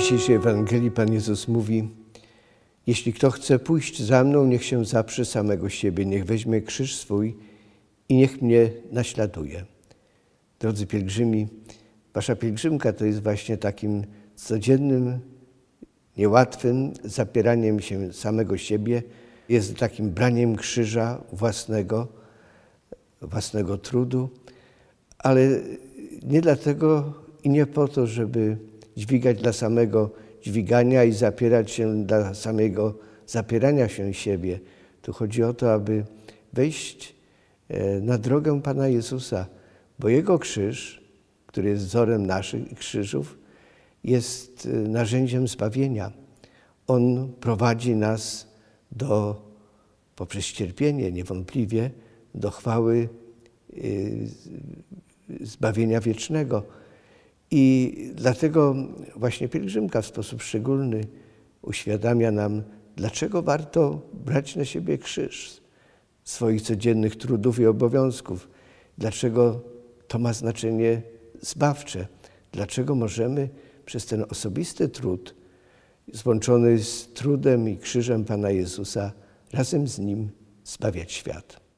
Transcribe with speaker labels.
Speaker 1: dzisiejszej Ewangelii Pan Jezus mówi: Jeśli kto chce pójść za mną, niech się zaprze samego siebie, niech weźmie krzyż swój i niech mnie naśladuje. Drodzy pielgrzymi, Wasza pielgrzymka to jest właśnie takim codziennym, niełatwym zapieraniem się samego siebie, jest takim braniem krzyża własnego, własnego trudu, ale nie dlatego i nie po to, żeby dźwigać dla samego dźwigania i zapierać się dla samego zapierania się siebie. Tu chodzi o to, aby wejść e, na drogę Pana Jezusa, bo Jego krzyż, który jest wzorem naszych krzyżów, jest e, narzędziem zbawienia. On prowadzi nas do, poprzez cierpienie niewątpliwie, do chwały e, zbawienia wiecznego. I dlatego właśnie pielgrzymka w sposób szczególny uświadamia nam, dlaczego warto brać na siebie krzyż swoich codziennych trudów i obowiązków, dlaczego to ma znaczenie zbawcze, dlaczego możemy przez ten osobisty trud, złączony z trudem i krzyżem Pana Jezusa, razem z Nim zbawiać świat.